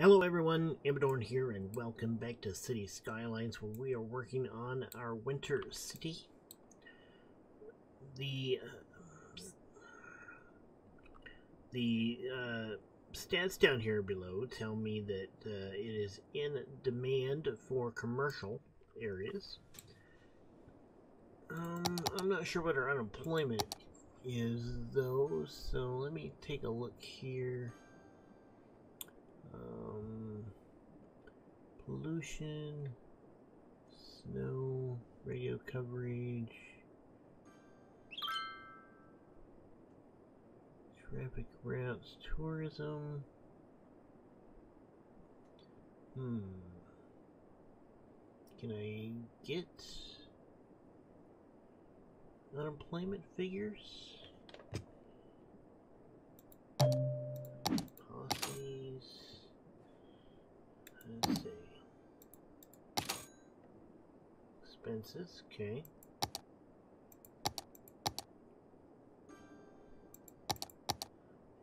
Hello everyone, Amradorn here and welcome back to City Skylines where we are working on our winter city. The uh, the uh, stats down here below tell me that uh, it is in demand for commercial areas. Um, I'm not sure what our unemployment is though, so let me take a look here. Um, pollution, snow, radio coverage, traffic routes, tourism. Hmm. Can I get unemployment figures? Let's see. Okay.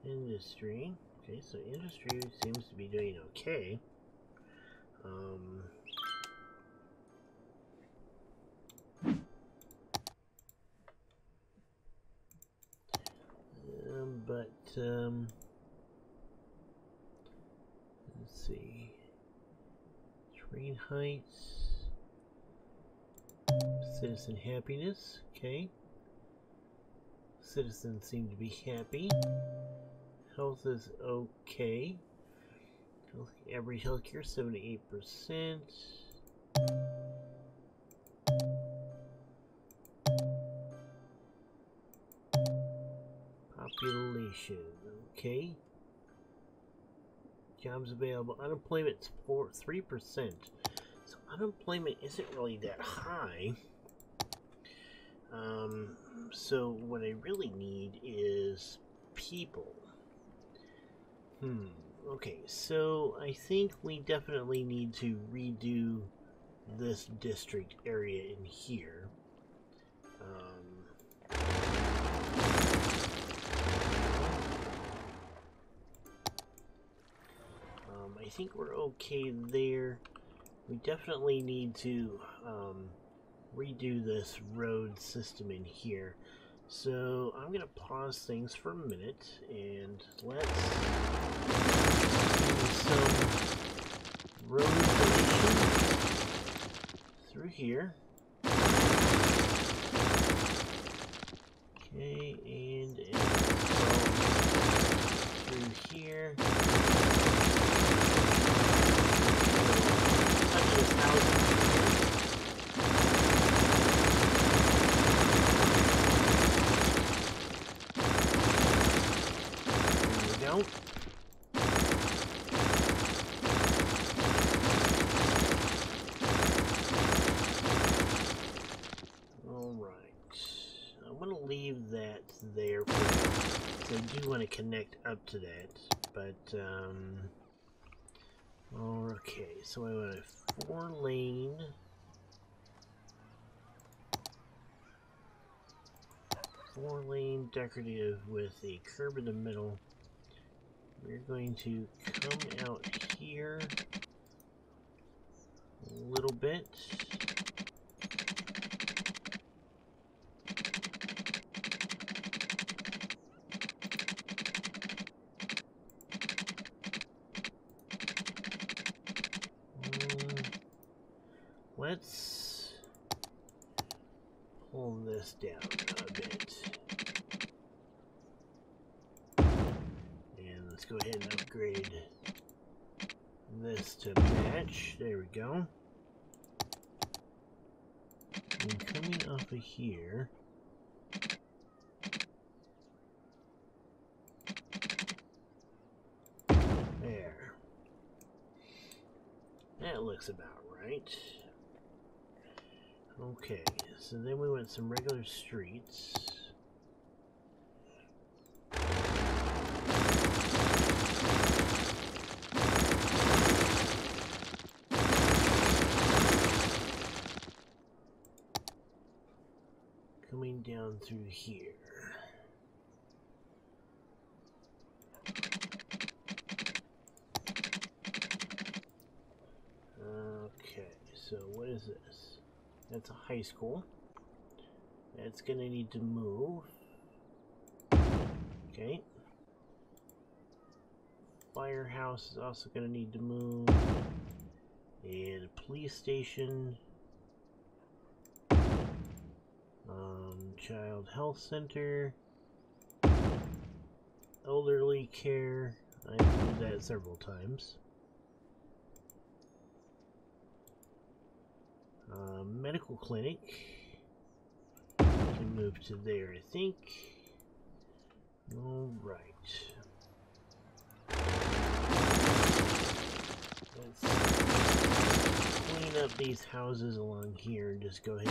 Industry. Okay, so industry seems to be doing okay. Um, um but um, let's see. Train heights. Citizen happiness. Okay. Citizens seem to be happy. Health is okay. Health, average healthcare 78%. Population. Okay jobs available. Three percent. So unemployment isn't really that high. Um, so what I really need is people. Hmm. Okay, so I think we definitely need to redo this district area in here. Um, I think we're okay there. We definitely need to um, redo this road system in here. So I'm going to pause things for a minute and let's do some road through here. Okay, and, and through here. there. I want to connect up to that, but um, okay. So I want a four lane. Four lane decorative with a curb in the middle. We're going to come out here a little bit. let's pull this down a bit. And let's go ahead and upgrade this to match. There we go. And coming off of here, there. That looks about right. Okay, so then we went some regular streets. Coming down through here. Okay, so what is this? That's a high school. That's gonna need to move. Okay. Firehouse is also gonna need to move. And a police station. Um, child health center. Elderly care. I've moved that several times. Uh, medical clinic. Can move to there, I think. Alright. Let's clean up these houses along here and just go ahead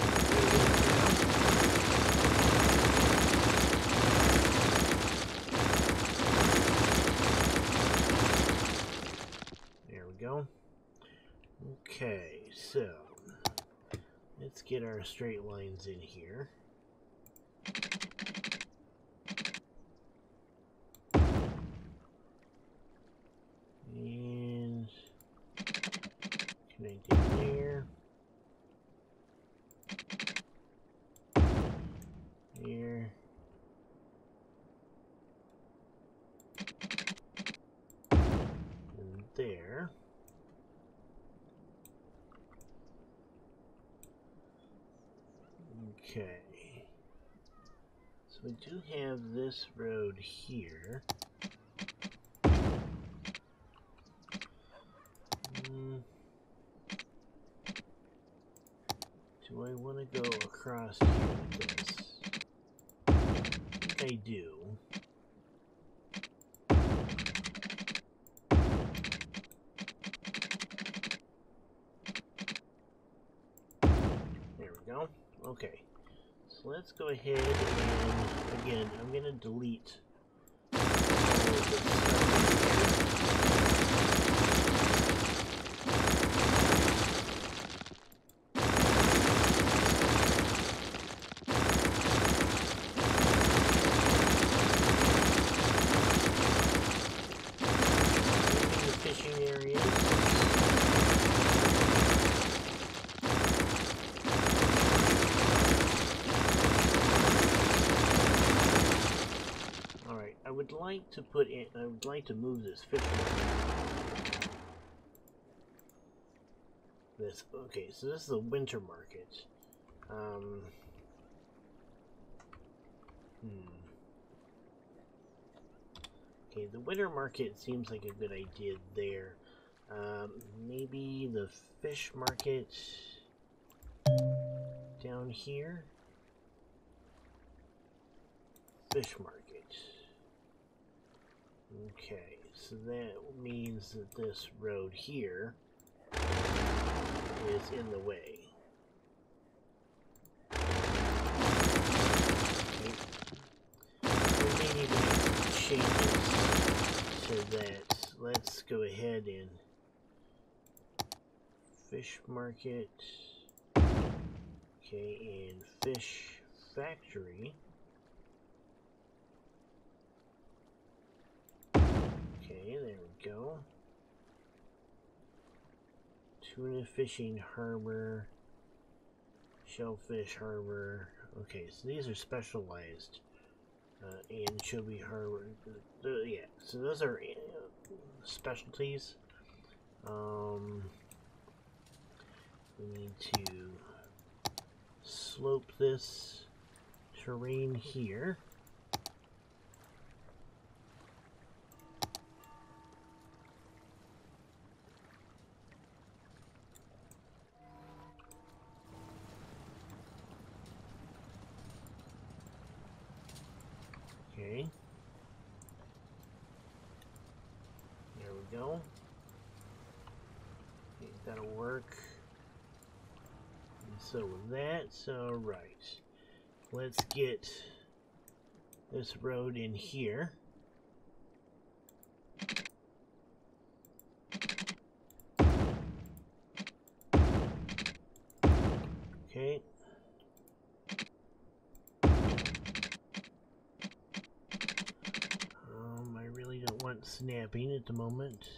There we go. Okay, so let's get our straight lines in here. And connecting there. Here. And there. Okay. So we do have this road here. Mm. Do I want to go across this? I do. There we go. Okay. So let's go ahead and, again, I'm going to delete all of this stuff here. Moving the fishing areas. Alright, I would like to put in, I would like to move this fish market. This, okay, so this is the winter market. Um, hmm. Okay, the winter market seems like a good idea there. Um, maybe the fish market down here? Fish market. Okay, so that means that this road here is in the way. Okay. We need to changes so that let's go ahead and fish market okay and fish factory there we go tuna fishing harbor shellfish harbor okay so these are specialized uh, anchovy harbor. Uh, yeah, so those are uh, specialties. Um, we need to slope this terrain here. Okay. There we go. Okay, that'll work. And so with that, so right. Let's get this road in here. Okay. Um, I really don't want snapping at the moment.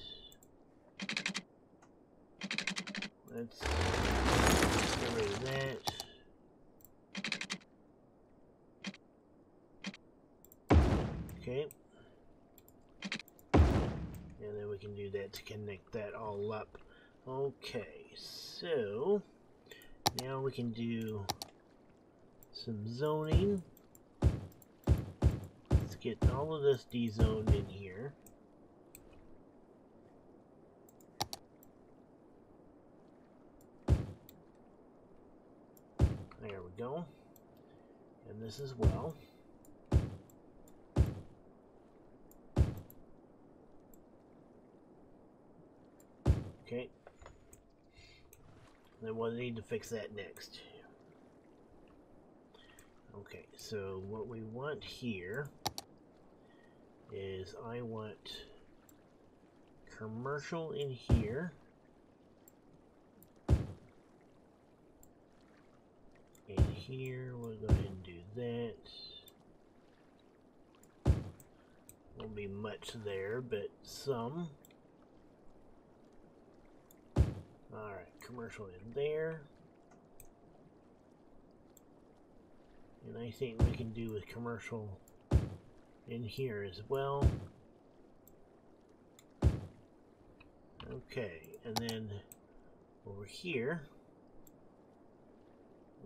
Let's Get rid of that. Okay. And then we can do that to connect that all up. Okay, so now we can do some zoning. Let's get all of this dezoned in here. There we go. And this as well. Okay. Then we'll need to fix that next. Okay, so what we want here is I want commercial in here. And here we'll go ahead and do that. Won't be much there, but some. Alright, commercial in there. And I think we can do with commercial in here as well. Okay, and then over here,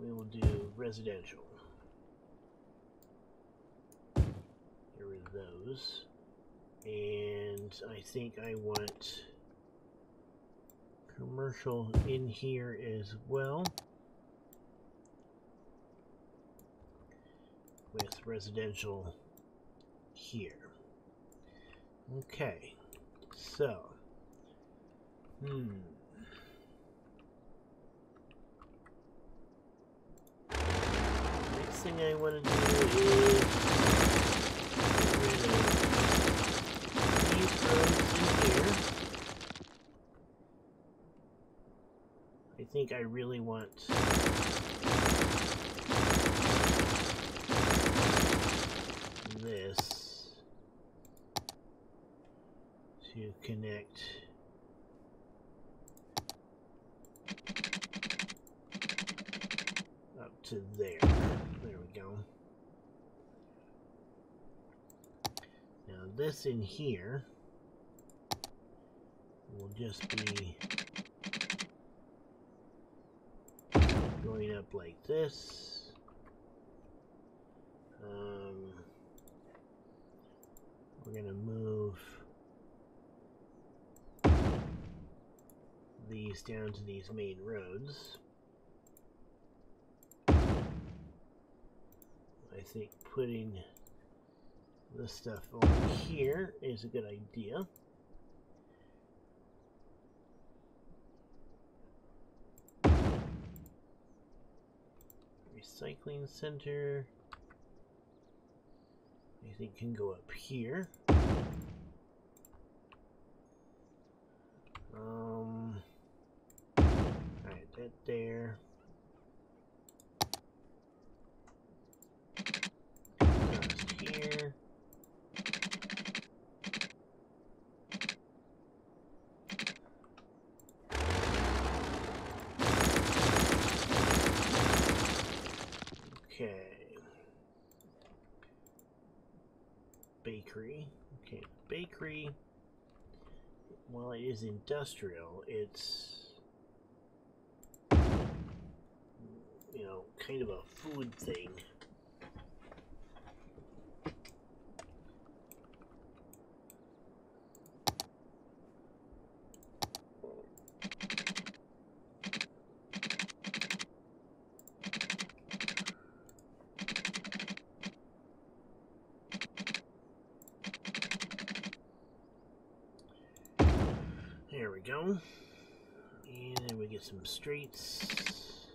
we will do residential. Here are those. And I think I want commercial in here as well. With residential here. Okay, so, hmm. Thing I want to do is. I think I really want this to connect up to. There we go. Now this in here will just be going up like this. Um, we're going to move these down to these main roads. I think putting this stuff over here is a good idea. Recycling center. I think can go up here. Um, alright, that there. Across here. Okay. Bakery. Okay, bakery. While it is industrial, it's you know, kind of a food thing. There we And then we get some streets.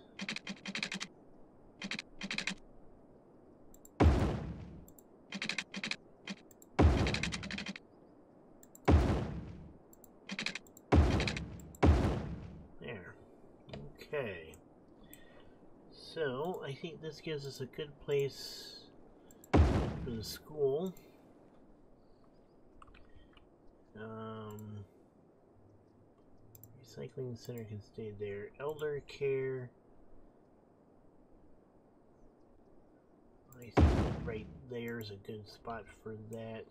There. Okay. So, I think this gives us a good place for the school. Counseling Center can stay there. Elder care. I right there is a good spot for that.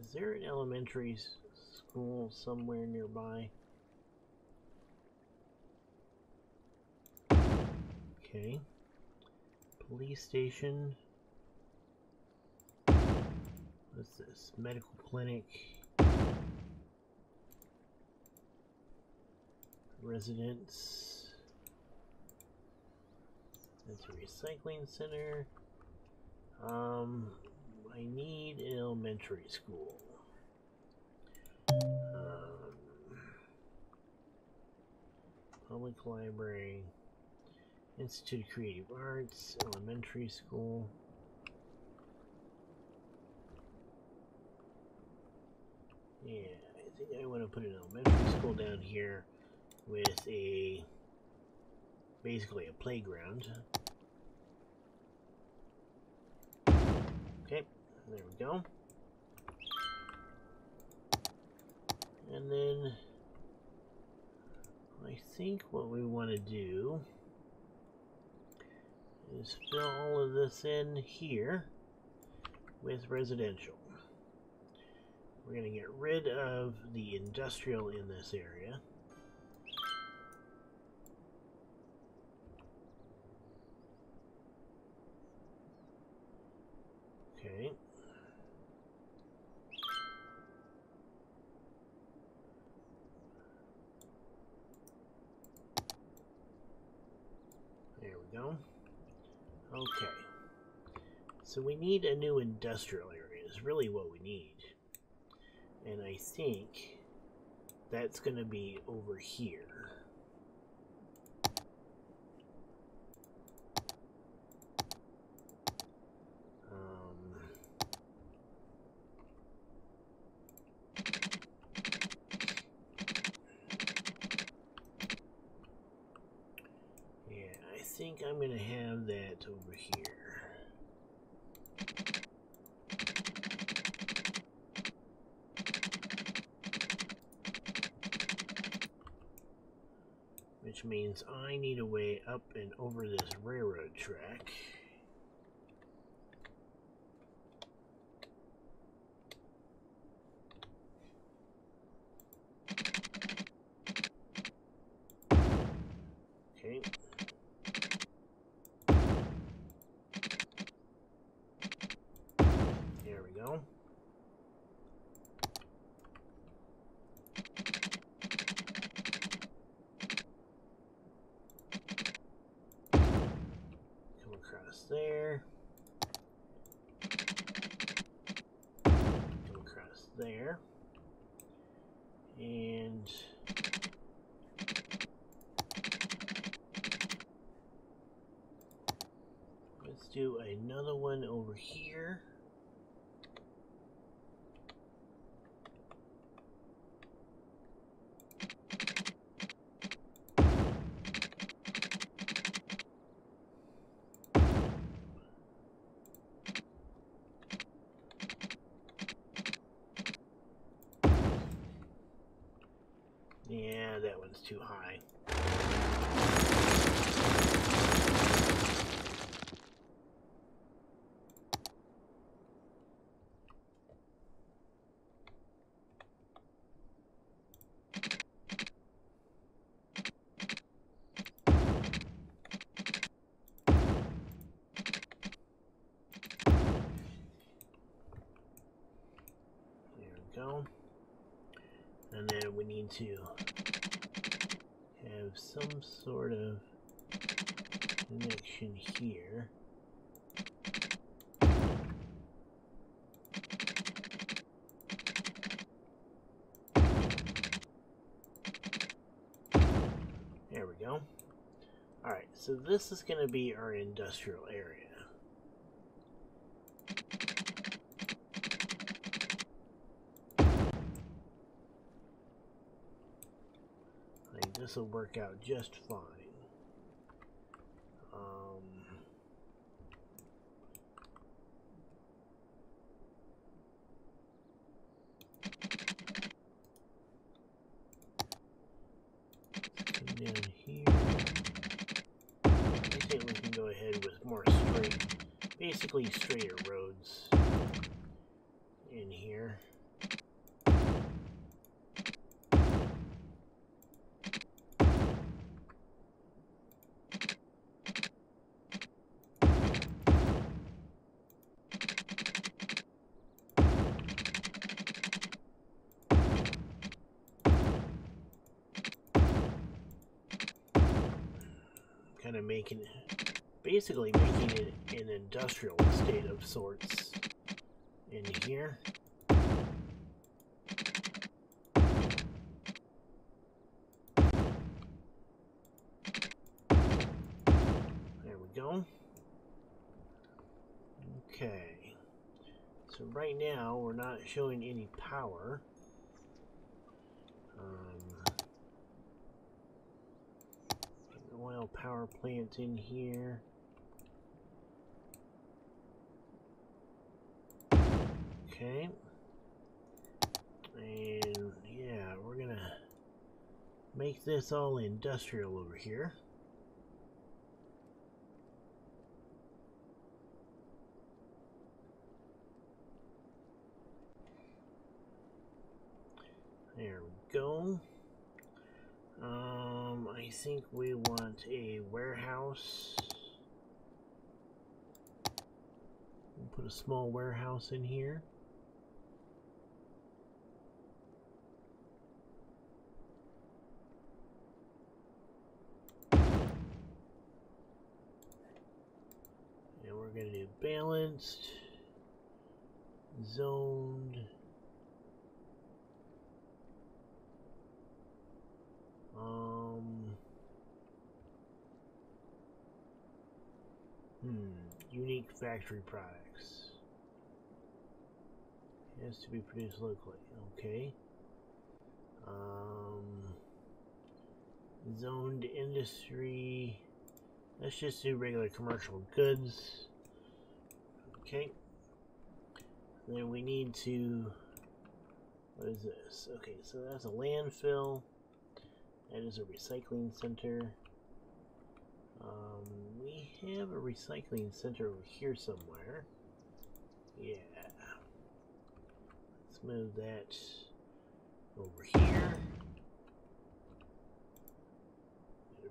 Is there an elementary school somewhere nearby? Okay. Police station. What's this? Medical clinic. Residence. That's a recycling center. Um, I need an elementary school. Um, public library. Institute of Creative Arts, elementary school. Yeah, I think I want to put an elementary school down here with a basically a playground. Okay, there we go. And then I think what we want to do is fill all of this in here with residential. We're going to get rid of the industrial in this area. Okay. There we go. Okay. So we need a new industrial area is really what we need. And I think that's going to be over here. Um, yeah, I think I'm going to have that over here. which means I need a way up and over this railroad track. Okay. There we go. Come across there. Come across there. And let's do another one over here. Yeah, that one's too high. There we And then we need to have some sort of connection here. There we go. Alright, so this is going to be our industrial area. I think this will work out just fine. Um, down here. I think we can go ahead with more straight, basically straighter roads in here. Making basically making it an industrial state of sorts in here. There we go. Okay. So right now we're not showing any power. Um, oil power plant in here. Okay. And yeah, we're gonna make this all industrial over here. There we go. Um, I think we want a warehouse. We'll put a small warehouse in here. And we're going to do balanced, zoned, Unique factory products. has to be produced locally. Okay. Um. Zoned industry. Let's just do regular commercial goods. Okay. Then we need to. What is this? Okay, so that's a landfill. That is a recycling center. Um, we have a recycling center over here somewhere. Yeah. Let's move that over here.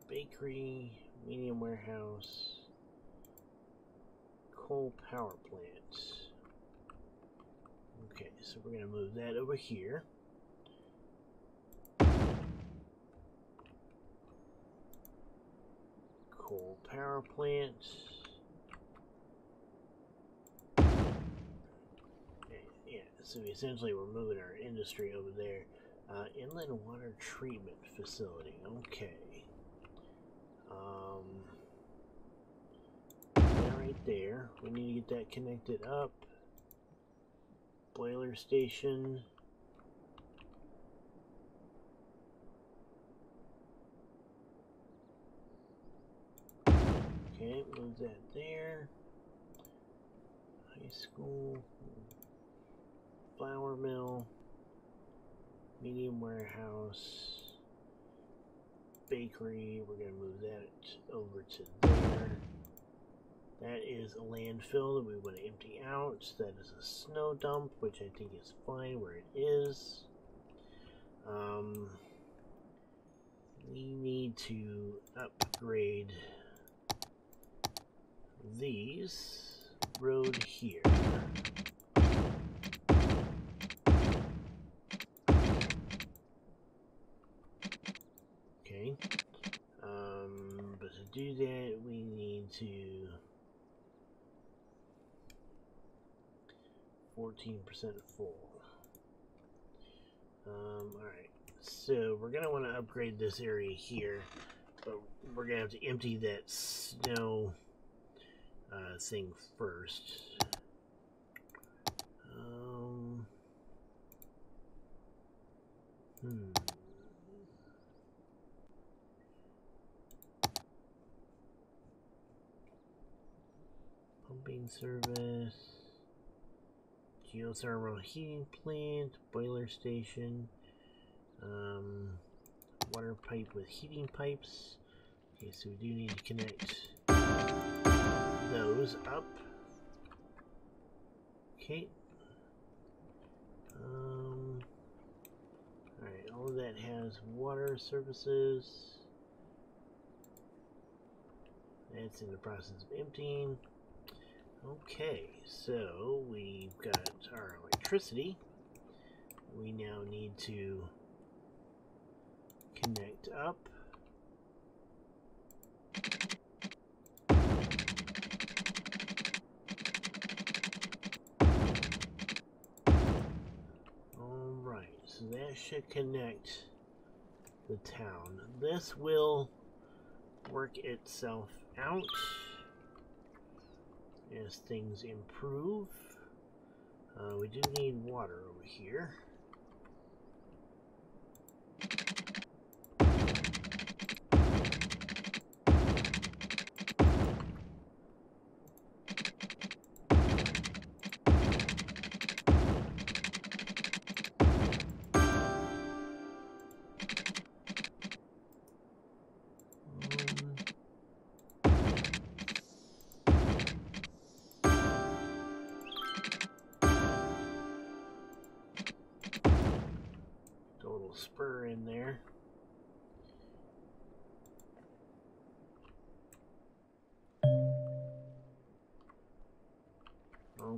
Bakery, medium warehouse, coal power plant. Okay, so we're going to move that over here. Coal power plant. Yeah, so essentially we're moving our industry over there. Uh, inland water treatment facility. Okay. Um, right there. We need to get that connected up. Boiler station. Okay, move that there. High school. Flour mill. Medium warehouse. Bakery. We're going to move that over to there. That is a landfill that we want to empty out. That is a snow dump, which I think is fine where it is. Um, we need to upgrade these road here. Okay. Um, but to do that, we need to 14% full. Um, alright. So we're going to want to upgrade this area here, but we're going to have to empty that snow uh, thing first. Um, hmm. Pumping service, geothermal heating plant, boiler station, um, water pipe with heating pipes. Okay, so we do need to connect those up. Okay. Um, Alright, all of that has water surfaces. That's in the process of emptying. Okay, so we've got our electricity. We now need to connect up. Alright, so should connect the town. This will work itself out as things improve. Uh, we do need water over here.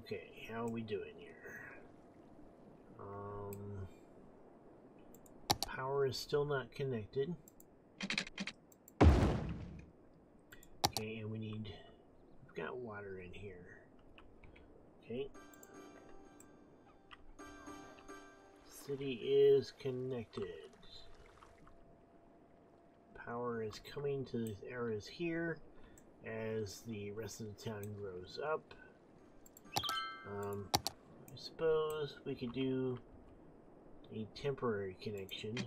Okay, how are we doing here? Um, power is still not connected. Okay, and we need, we've got water in here. Okay. City is connected. Power is coming to these areas here as the rest of the town grows up. Um, I suppose we could do a temporary connection.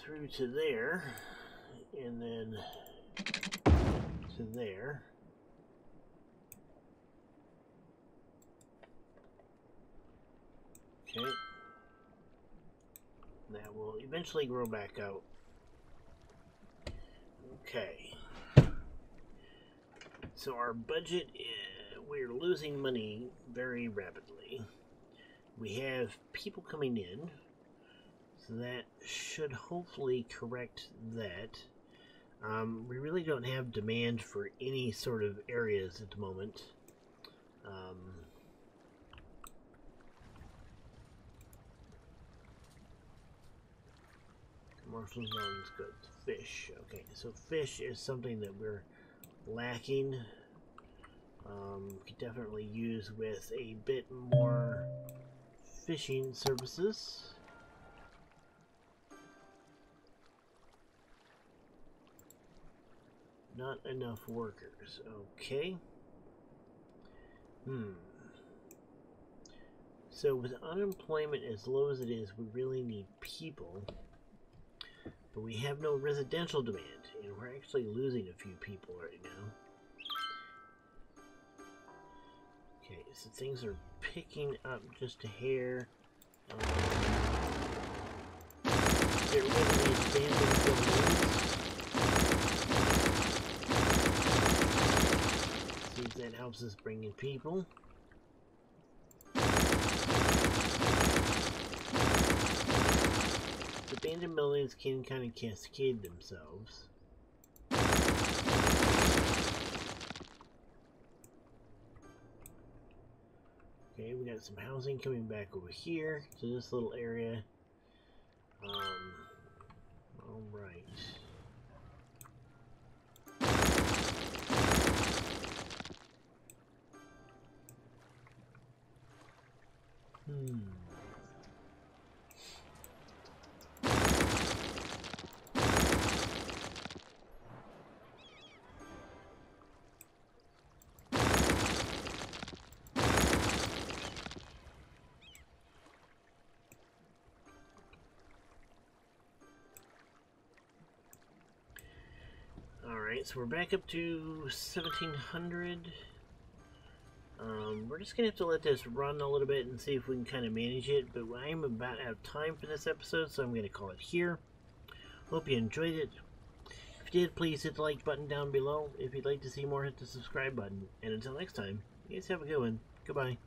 through to there, and then to there. Okay. That will eventually grow back out. Okay. So our budget, is, we're losing money very rapidly. We have people coming in, so that should hopefully correct that. Um, we really don't have demand for any sort of areas at the moment. Um, commercial zones good. Fish. Okay, so fish is something that we're lacking. Um, we could definitely use with a bit more fishing services. Not enough workers. Okay. Hmm. So with unemployment as low as it is, we really need people. But we have no residential demand, and we're actually losing a few people right now. Okay, so things are picking up just a hair. Um, buildings. See if that helps us bring in people. Abandoned buildings can kind of cascade themselves. Okay, we got some housing coming back over here to this little area. Um, alright. Alright, so we're back up to 1700. Um, we're just gonna have to let this run a little bit and see if we can kind of manage it. But I'm about out of time for this episode, so I'm gonna call it here. Hope you enjoyed it. If you did, please hit the like button down below. If you'd like to see more, hit the subscribe button. And until next time, you guys have a good one. Goodbye.